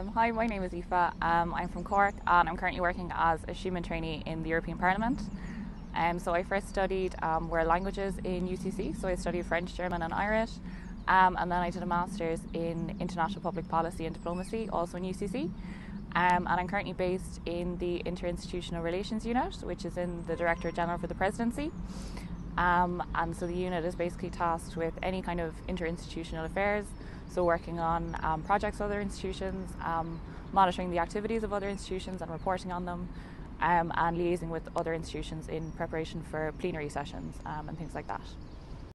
Um, hi, my name is Aoife. Um, I'm from Cork and I'm currently working as a Schuman trainee in the European Parliament. Um, so I first studied um, world languages in UCC, so I studied French, German and Irish. Um, and then I did a Master's in International Public Policy and Diplomacy, also in UCC. Um, and I'm currently based in the Interinstitutional Relations Unit, which is in the Director General for the Presidency. Um, and so the unit is basically tasked with any kind of interinstitutional affairs, so working on um, projects of other institutions, um, monitoring the activities of other institutions and reporting on them, um, and liaising with other institutions in preparation for plenary sessions um, and things like that.